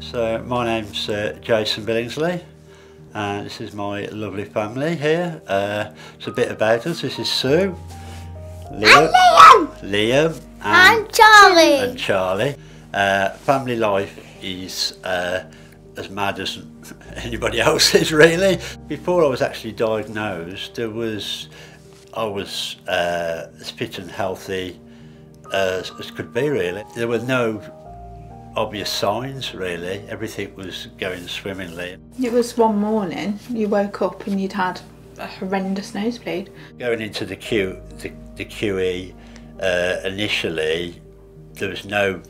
So my name's uh, Jason Billingsley and this is my lovely family here. Uh, it's a bit about us. This is Sue, Liam, Liam and, And Charlie. and Charlie. Uh, family life is uh, as mad as anybody else's really. Before I was actually diagnosed, there was I was uh, as fit and healthy as, as could be really. There were no obvious signs really. Everything was going swimmingly. It was one morning you woke up and you'd had a horrendous nosebleed. Going into the Q, the, the QE uh, initially, there was no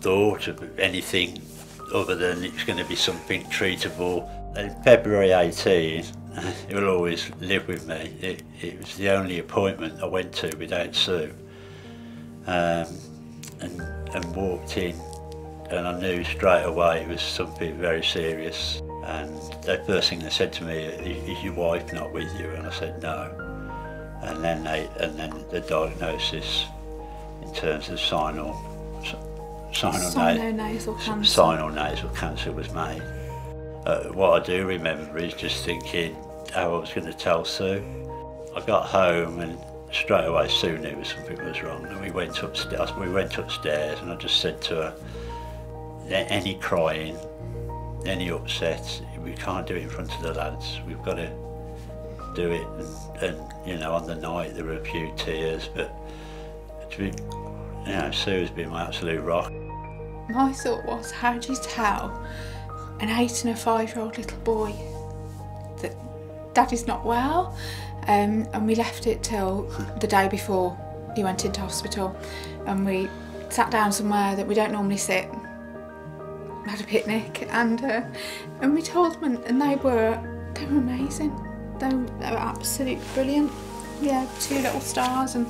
thought of anything other than it's going to be something treatable. And February 18, it will always live with me. It, it was the only appointment I went to without Sue. Um, and, and walked in and I knew straight away it was something very serious. And the first thing they said to me, "Is your wife not with you?" And I said no. And then they, and then the diagnosis in terms of sinal, sinal, Sinonasal na- cancer. sinal nasal cancer was made. Uh, what I do remember is just thinking how I was going to tell Sue. I got home and straight away Sue knew something was wrong. And we went upstairs. We went upstairs, and I just said to her, "A- "Any crying, any upset, we can't do it in front of the lads. We've got to do it." And, and you know, on the night there were a few tears, but to be, you know, Sue's been my absolute rock. My thought was, how do you tell an eight and a five year old little boy that daddy's not well? Um, and we left it till the day before he went into hospital and we sat down somewhere that we don't normally sit had a picnic and uh, and we told them and, they were they were amazing. They, were- they were absolutely brilliant. Yeah two little stars and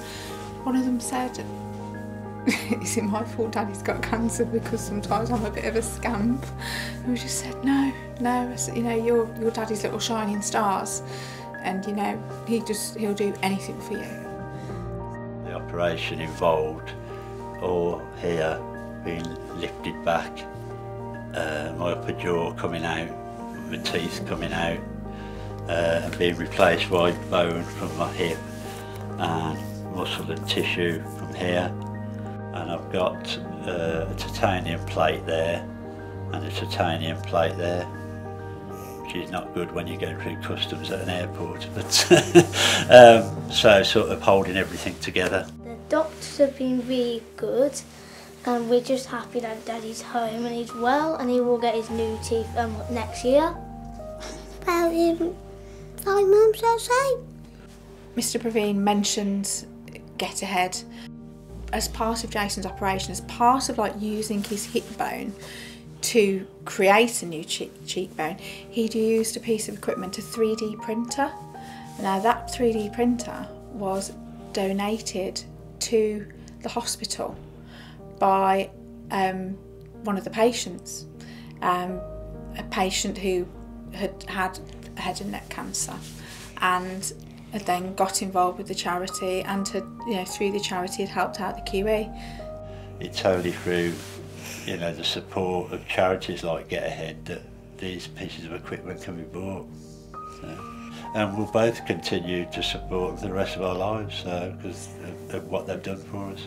one of them said is it my fault daddy's got cancer because sometimes I'm a bit of a scamp? And we just said no no said, you know you're your daddy's little shining stars and you know he just he'll do anything for you. The operation involved or here being lifted back, uh, my upper jaw coming out, my teeth coming out, uh, and being replaced by bone from my hip and muscle and tissue from here. And I've got uh, a titanium plate there and a titanium plate there which is not good when you're going through customs at an airport. But um, so sort of holding everything together. The doctors have been really good, and we're just happy that Daddy's home and he's well, and he will get his new teeth um, next year. About him, like Mum says, say. Mr. Praveen mentioned Get A-Head as part of Jason's operation, as part of like using his hip bone to create a new cheek, cheekbone, he'd used a piece of equipment, a 3D printer. Now that 3D printer was donated to the hospital by um, one of the patients, um, a patient who had had head and neck cancer, and had then got involved with the charity and had, you know, through the charity had helped out the QE. It's only through, you know, the support of charities like Get A-Head that these pieces of equipment can be bought. So, and we'll both continue to support the rest of our lives because of, of what they've done for us.